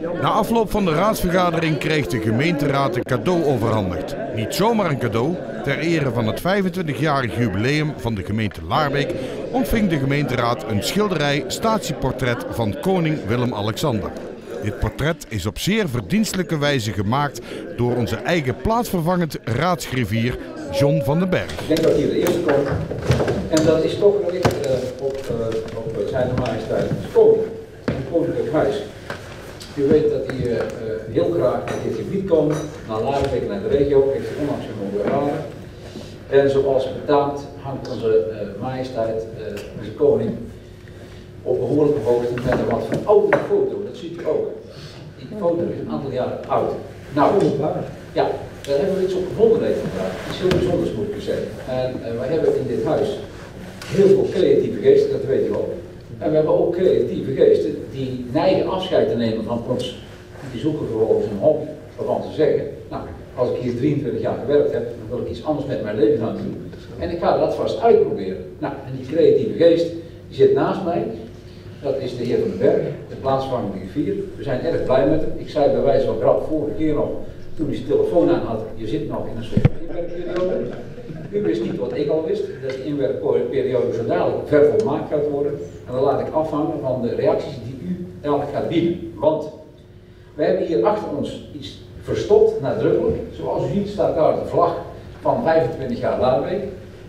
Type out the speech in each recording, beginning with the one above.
Na afloop van de raadsvergadering kreeg de gemeenteraad een cadeau overhandigd. Niet zomaar een cadeau, ter ere van het 25-jarig jubileum van de gemeente Laarbeek ontving de gemeenteraad een schilderij statieportret van koning Willem-Alexander. Dit portret is op zeer verdienstelijke wijze gemaakt door onze eigen plaatsvervangend raadsgriffier John van den Berg. Ik denk dat hier de eerste komt. En dat is toch wellicht uh, op, uh, op zijn majesteit koning, het koninklijk huis. U weet dat hij uh, heel graag naar dit gebied komt, naar Laarbeek en naar de regio, heeft onlangs mogen herhalen. En zoals betaald hangt onze majesteit, onze koning, op behoorlijke hoogte met een wat van oude foto. Dat ziet u ook. Die foto is een aantal jaren oud. Nou, ja, daar hebben we iets op gevonden deze vandaag. Iets heel bijzonders moet ik zeggen. En uh, wij hebben in dit huis heel veel creatieve geesten, dat weet u ook. En we hebben ook creatieve geesten die neigen afscheid te nemen van ons. Die zoeken vervolgens een hobby waarvan ze zeggen, nou, als ik hier 23 jaar gewerkt heb, dan wil ik iets anders met mijn leven gaan doen. En ik ga dat vast uitproberen. Nou, en die creatieve geest, die zit naast mij. Dat is de heer Van den Berg, de plaatsvervangende griffier. We zijn erg blij met hem. Ik zei bij wijze van grap vorige keer nog, toen hij zijn telefoon aan had, je zit nog in een soort inwerkperiode. U wist niet wat ik al wist, dat die inwerkperiode zo dadelijk ver volmaakt gaat worden. En dan laat ik afhangen van de reacties die u dadelijk gaat bieden. Want we hebben hier achter ons iets verstopt, nadrukkelijk. Zoals u ziet staat daar de vlag van 25 jaar Laarbeek.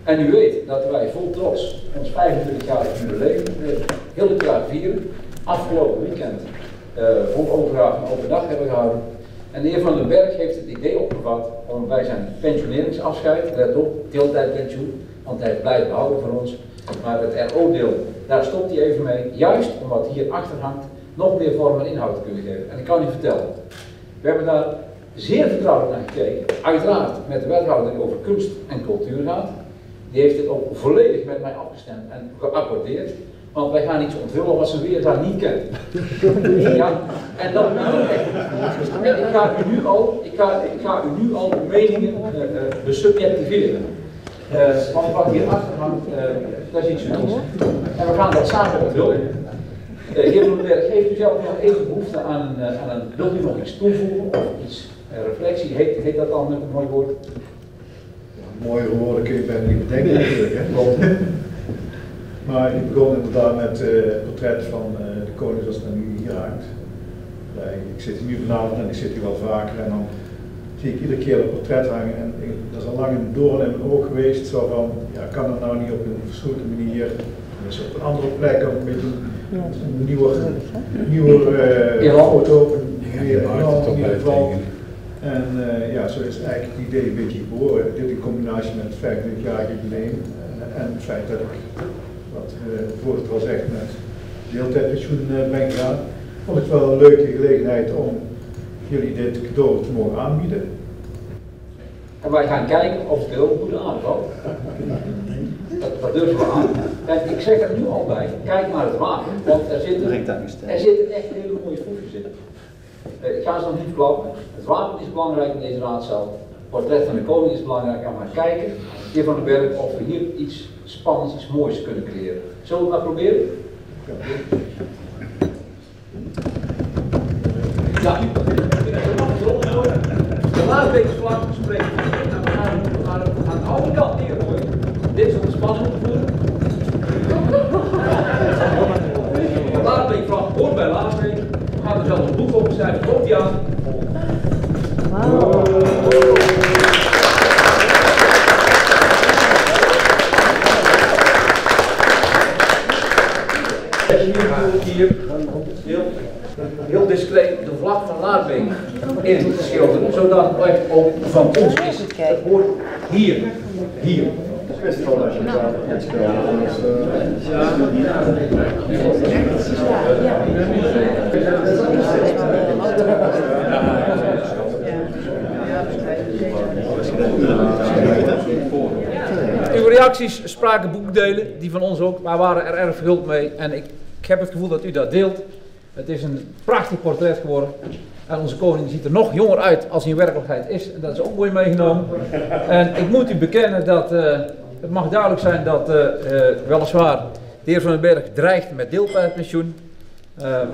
En u weet dat wij vol trots ons 25-jarig jubileum heel het jaar vieren. Afgelopen weekend uh, vol overgave en open dag hebben gehouden. En de heer Van den Berg heeft het idee om bij zijn pensioneringsafscheid, let op, deeltijdpensioen, want hij blijven behouden voor ons, maar het RO-deel, daar stopt hij even mee, juist omdat hier achter hangt, nog meer vorm en inhoud te kunnen geven. En ik kan u vertellen, we hebben daar zeer vertrouwelijk naar gekeken, uiteraard met de wethouder die over kunst en cultuur gaat, die heeft dit ook volledig met mij afgestemd en geaccordeerd. Want wij gaan iets onthullen wat ze weer daar niet kent. Ja, en dat bedoel ik. En ik ga u nu al, ik ga, ik ga u nu al de meningen uh, uh, besubjectiveren. Uh, want wat hier achter hangt, dat is iets unieks. En we gaan dat samen onthullen. Uh, heer Bloemberg, heeft u zelf nog even behoefte aan een, aan een wilt u nog iets toevoegen of iets, reflectie, heet, heet dat dan een mooi woord? mooie woorden kun je bijna niet bedenken natuurlijk. Hè? Maar ik begon inderdaad met uh, het portret van uh, de koning zoals het nu hier hangt. ik zit hier nu vanavond en ik zit hier wel vaker en dan zie ik iedere keer het portret hangen en ik, dat is al lang een doorn in mijn oog geweest. Zo van, ja, kan dat nou niet op een verschillende manier, dus op een andere plek ook een beetje een nieuwe, nieuwe uh, foto, een meer in ieder geval. En uh, ja, zo is eigenlijk het idee een beetje geboren. Dit in combinatie met het 25 jaar jubileum uh, en het feit dat ik, wat uh, voorzitter al zegt, met deeltijdpensioen uh, ben gegaan, vond ik wel een leuke gelegenheid om jullie dit cadeau te mogen aanbieden. En wij gaan kijken of het heel goed aanvalt. Dat, dat durven we aan. En ik zeg er nu al bij, kijk naar het water, want er zitten, er zitten echt hele mooie proefjes in. Uh, ik ga ze nog niet verklappen. Het wapen is belangrijk in deze raadzaal. Het portret van de koning is belangrijk. En maar kijken, heer Van den Berg, of we hier iets spannends, iets moois kunnen creëren. Zullen we het maar proberen? Ja, de laatste vlag spreekt. En we gaan, we gaan aan de andere kant neergooien. Dit is om de spanning op te voeren. De laatste vlag hoort bij Laatbeek. We gaan er zelfs een boek op schrijven. Komt die aan? Hier, heel, heel discreet de vlag van Laarbeek in te schilderen, zodat het ook van ons is. Het hoort hier, hier. Reacties spraken boekdelen, die van ons ook, maar waren er erg verhuld mee. En ik, heb het gevoel dat u dat deelt. Het is een prachtig portret geworden. En onze koning ziet er nog jonger uit als hij in werkelijkheid is. En dat is ook mooi meegenomen. En ik moet u bekennen dat uh, het mag duidelijk zijn dat uh, uh, weliswaar de heer Van den Berg dreigt met deeltijdpensioen.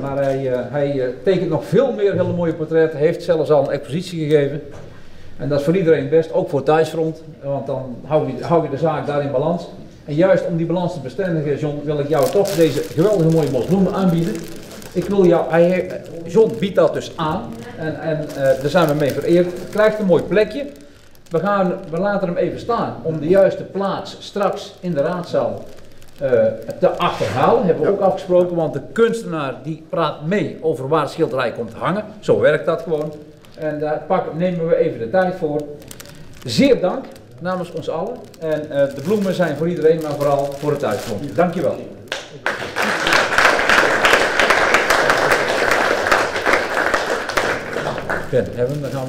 Maar hij, hij tekent nog veel meer hele mooie portretten. Heeft zelfs al een expositie gegeven. En dat is voor iedereen best, ook voor thuisfront. Want dan hou je, de zaak daar in balans. En juist om die balans te bestendigen, John, wil ik jou toch deze geweldige mooie bos bloemen aanbieden. Ik wil jou, hij, John biedt dat dus aan. En, en daar zijn we mee vereerd. Krijgt een mooi plekje. We, gaan, we laten hem even staan om de juiste plaats straks in de raadzaal uh, te achterhalen. Hebben we ook afgesproken, want de kunstenaar die praat mee over waar het schilderij komt hangen. Zo werkt dat gewoon. En daar pakken, nemen we even de tijd voor. Zeer dank namens ons allen. En uh, de bloemen zijn voor iedereen, maar vooral voor het thuisfront. Dankjewel. Ben, hebben we, dan.